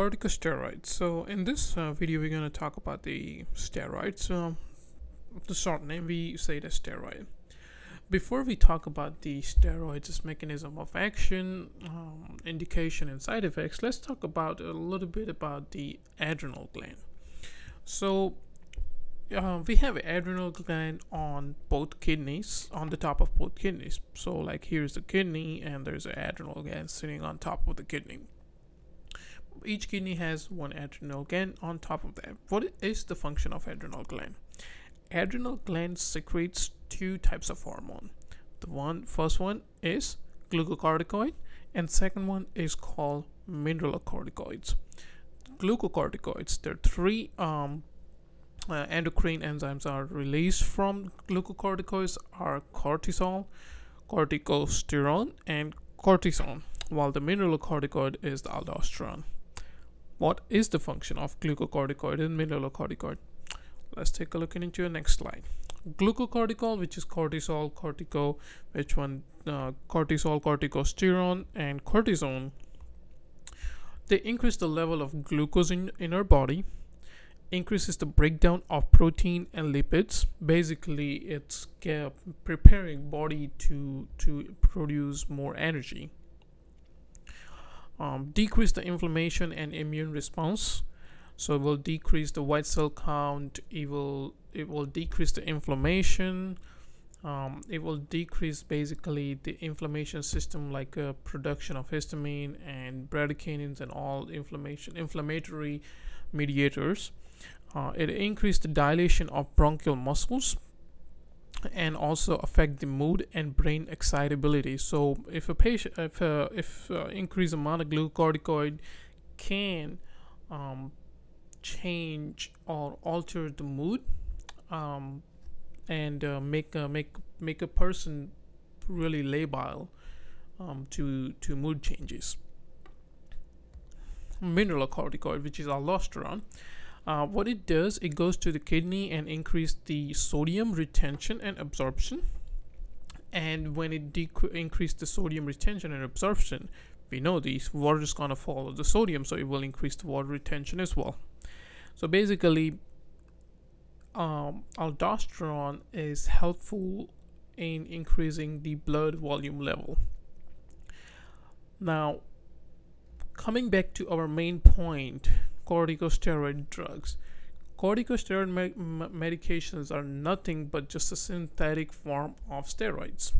corticosteroids so in this uh, video we're going to talk about the steroids um, the short name we say the steroid. Before we talk about the steroids mechanism of action um, indication and side effects let's talk about a little bit about the adrenal gland. So uh, we have adrenal gland on both kidneys on the top of both kidneys. So like here's the kidney and there's an adrenal gland sitting on top of the kidney each kidney has one adrenal gland on top of that. What is the function of adrenal gland? Adrenal gland secretes two types of hormone. The one first one is glucocorticoid and second one is called mineralocorticoids. Glucocorticoids, there are three um, uh, endocrine enzymes are released from glucocorticoids are cortisol, corticosterone and cortisone while the mineralocorticoid is the aldosterone. What is the function of glucocorticoid and mineralocorticoid? Let's take a look into your next slide. Glucocorticoid, which is cortisol, cortico, which one? Uh, cortisol, corticosterone, and cortisone. They increase the level of glucose in, in our body, increases the breakdown of protein and lipids. Basically, it's uh, preparing body to to produce more energy um, decrease the inflammation and immune response. So it will decrease the white cell count it will it will decrease the inflammation um, it will decrease basically the inflammation system like uh, production of histamine and bradykinins and all inflammation inflammatory mediators. Uh, it increase the dilation of bronchial muscles and also affect the mood and brain excitability. So if a patient if uh, if uh, increased amount of glucocorticoid can um, change or alter the mood um, and uh, make a, make make a person really labile um, to to mood changes. Mineralocorticoid which is aldosterone uh, what it does, it goes to the kidney and increase the sodium retention and absorption. And when it increase the sodium retention and absorption, we know these water is gonna follow the sodium, so it will increase the water retention as well. So basically, um, aldosterone is helpful in increasing the blood volume level. Now, coming back to our main point corticosteroid drugs. Corticosteroid me- medications are nothing but just a synthetic form of steroids.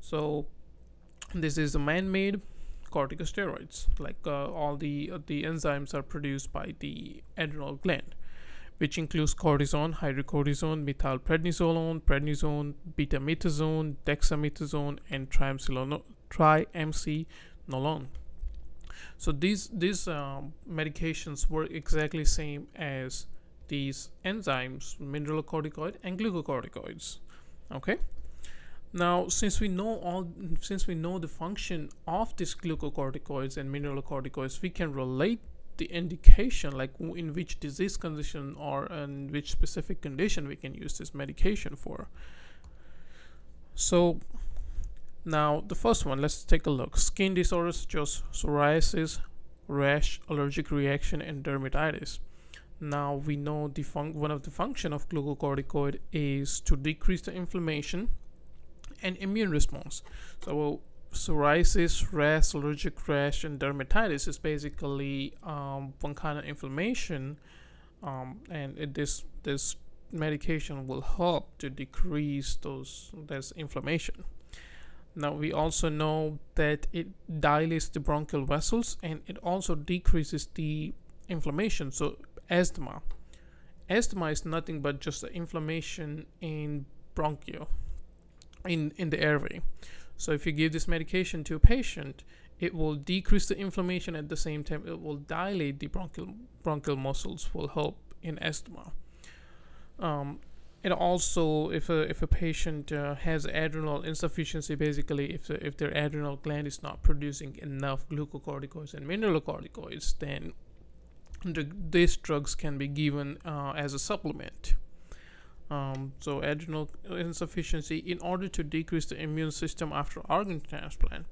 So, this is a man-made corticosteroids. Like uh, all the uh, the enzymes are produced by the adrenal gland, which includes cortisone, hydrocortisone, methylprednisolone, prednisone, betamethasone, dexamethasone, and triamcinolone so these these um, medications work exactly same as these enzymes mineralocorticoid and glucocorticoids. Okay? Now since we know all since we know the function of these glucocorticoids and mineralocorticoids we can relate the indication like in which disease condition or in which specific condition we can use this medication for. So now, the first one, let's take a look. Skin disorders such as psoriasis, rash, allergic reaction, and dermatitis. Now, we know the one of the function of glucocorticoid is to decrease the inflammation and immune response. So, psoriasis, rash, allergic rash, and dermatitis is basically um, one kind of inflammation, um, and it, this this medication will help to decrease those this inflammation. Now we also know that it dilates the bronchial vessels and it also decreases the inflammation. So asthma. Asthma is nothing but just the inflammation in bronchial in, in the airway. So if you give this medication to a patient, it will decrease the inflammation at the same time it will dilate the bronchial bronchial muscles will help in asthma um, and also if a if a patient uh, has adrenal insufficiency basically if if their adrenal gland is not producing enough glucocorticoids and mineralocorticoids then the, these drugs can be given uh, as a supplement. Um, so adrenal insufficiency in order to decrease the immune system after organ transplant.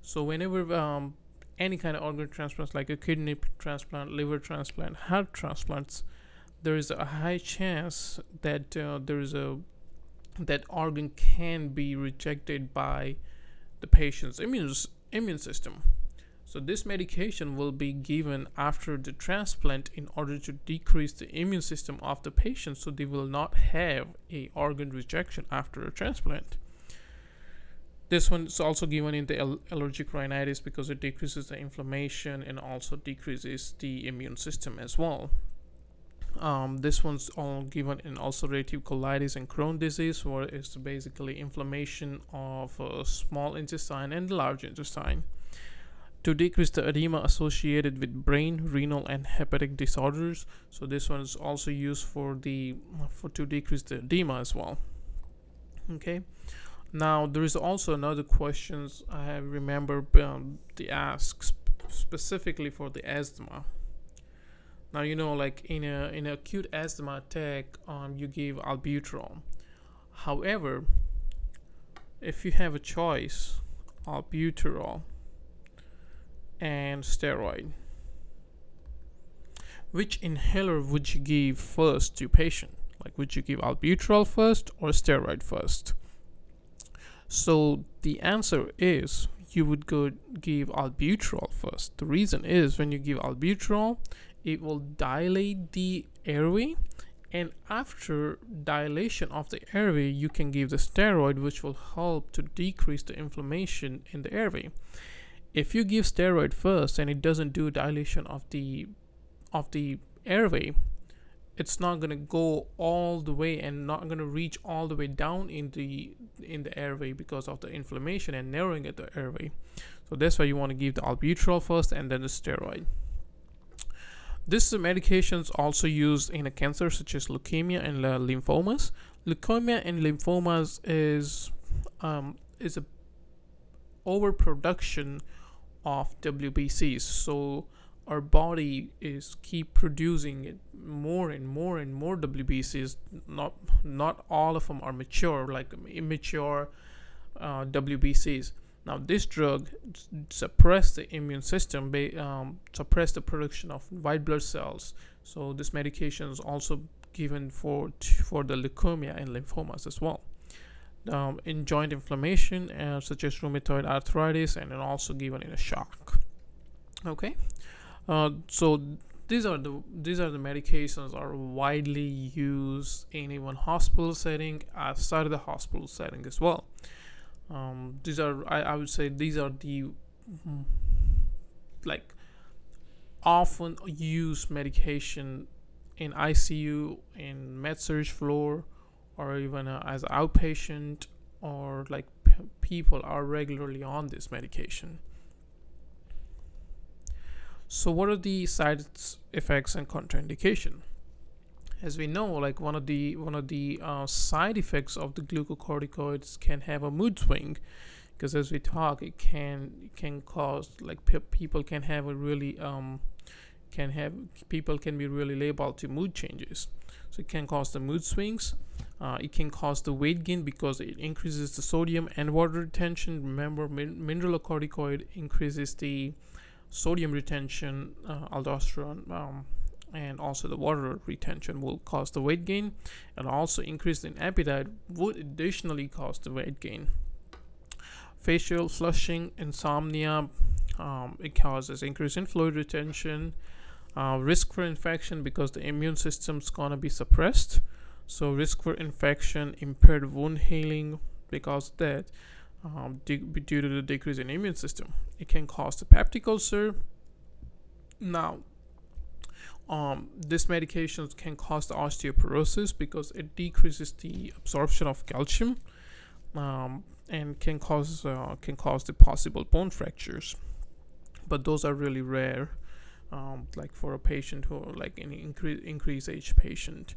So whenever um, any kind of organ transplants like a kidney transplant, liver transplant, heart transplants, there is a high chance that uh, there is a that organ can be rejected by the patient's immune immune system. So this medication will be given after the transplant in order to decrease the immune system of the patient so they will not have a organ rejection after a transplant. This one is also given in the allergic rhinitis because it decreases the inflammation and also decreases the immune system as well. Um, this one's all given in ulcerative colitis and Crohn disease, where it's basically inflammation of uh, small intestine and large intestine. To decrease the edema associated with brain, renal, and hepatic disorders. So this one is also used for the for to decrease the edema as well. Okay. Now there is also another questions I remember um, the ask sp specifically for the asthma. Now you know, like in a in acute asthma attack, um, you give albuterol. However, if you have a choice, albuterol and steroid, which inhaler would you give first to patient? Like, would you give albuterol first or steroid first? So the answer is you would go give albuterol first. The reason is when you give albuterol, it will dilate the airway and after dilation of the airway you can give the steroid which will help to decrease the inflammation in the airway. If you give steroid first and it doesn't do dilation of the of the airway it's not going to go all the way and not going to reach all the way down in the in the airway because of the inflammation and narrowing of the airway. So that's why you want to give the albuterol first and then the steroid this medication also used in a cancer such as leukemia and lymphomas. Leukemia and lymphomas is um, is a overproduction of WBCs. So our body is keep producing more and more and more WBCs. Not not all of them are mature, like immature uh, WBCs. Now, this drug suppress the immune system, um, suppress the production of white blood cells. So this medication is also given for for the leukemia and lymphomas as well. Um, in joint inflammation, uh, such as rheumatoid arthritis, and also given in a shock. Okay, uh, so these are the these are the medications are widely used in even hospital setting, outside of the hospital setting as well um, these are I, I would say these are the mm, like often used medication in ICU in med surg floor or even uh, as outpatient or like people are regularly on this medication. So what are the side effects and contraindication as we know like one of the one of the uh, side effects of the glucocorticoids can have a mood swing because as we talk it can it can cause like pe- people can have a really um can have people can be really liable to mood changes. So it can cause the mood swings uh, it can cause the weight gain because it increases the sodium and water retention. Remember min- mineralocorticoid increases the sodium retention uh, aldosterone um, and also the water retention will cause the weight gain and also increase in appetite would additionally cause the weight gain. Facial flushing insomnia um, it causes increase in fluid retention uh, risk for infection because the immune system's gonna be suppressed. So risk for infection impaired wound healing because that um, due to the decrease in immune system. It can cause the peptic ulcer now um, this medication can cause osteoporosis because it decreases the absorption of calcium um, and can cause uh, can cause the possible bone fractures. But those are really rare um, like for a patient who like an increase increased age patient.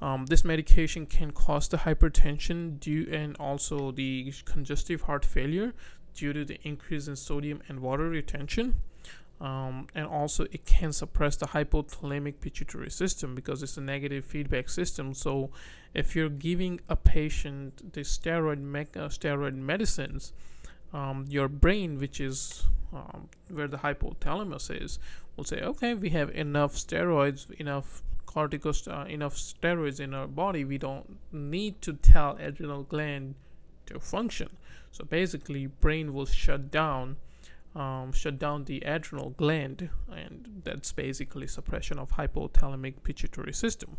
Um, this medication can cause the hypertension due and also the congestive heart failure due to the increase in sodium and water retention um, and also it can suppress the hypothalamic pituitary system because it's a negative feedback system so if you're giving a patient the steroid me- uh, steroid medicines um, your brain, which is um, where the hypothalamus is, will say, okay, we have enough steroids, enough corticost, uh, enough steroids in our body. We don't need to tell adrenal gland to function. So basically, brain will shut down, um, shut down the adrenal gland, and that's basically suppression of hypothalamic pituitary system.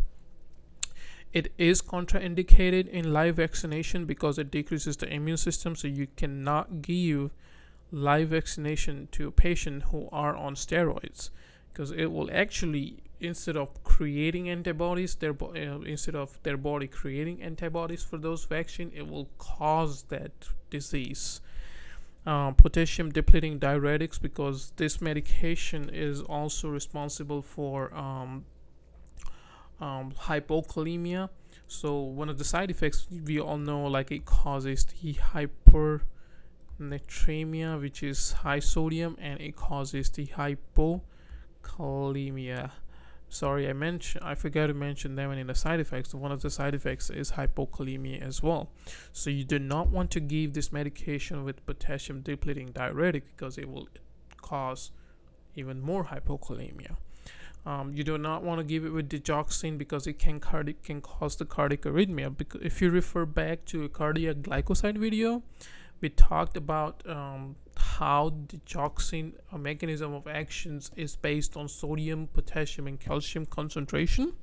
It is contraindicated in live vaccination because it decreases the immune system, so you cannot give live vaccination to a patient who are on steroids because it will actually instead of creating antibodies their uh, instead of their body creating antibodies for those vaccine it will cause that disease uh, potassium depleting diuretics because this medication is also responsible for um, um, hypokalemia. So one of the side effects we all know like it causes the hypernatremia which is high sodium and it causes the hypokalemia sorry i mentioned i forgot to mention them in the side effects one of the side effects is hypokalemia as well. So you do not want to give this medication with potassium depleting diuretic because it will cause even more hypokalemia. Um, you do not want to give it with digoxin because it can cardiac can cause the cardiac arrhythmia. Because if you refer back to a cardiac glycoside video we talked about um, how digoxin a mechanism of actions is based on sodium potassium and calcium concentration.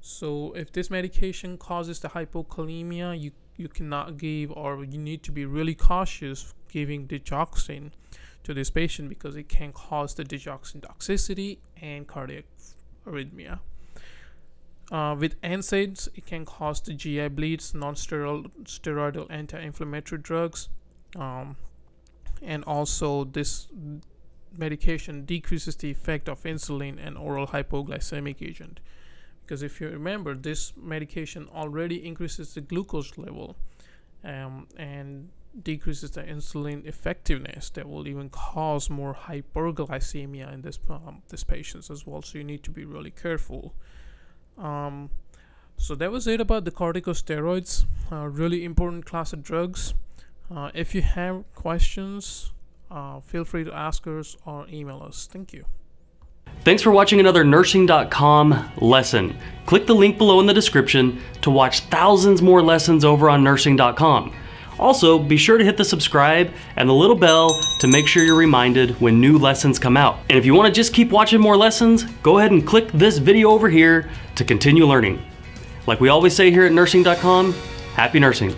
So if this medication causes the hypokalemia you you cannot give or you need to be really cautious giving digoxin to this patient because it can cause the digoxin toxicity and cardiac arrhythmia. Uh, with NSAIDs, it can cause the GI bleeds, non-steroidal anti-inflammatory drugs, um, and also this medication decreases the effect of insulin and oral hypoglycemic agent. Because if you remember this medication already increases the glucose level um, and decreases the insulin effectiveness that will even cause more hyperglycemia in this um, this patients as well. So you need to be really careful. Um, so that was it about the corticosteroids uh, really important class of drugs uh, if you have questions, uh, feel free to ask us or email us. Thank you. Thanks for watching another nursing.com lesson. Click the link below in the description to watch thousands more lessons over on nursing.com. Also, be sure to hit the subscribe and the little bell to make sure you're reminded when new lessons come out. And if you want to just keep watching more lessons, go ahead and click this video over here to continue learning. Like we always say here at nursing.com, happy nursing.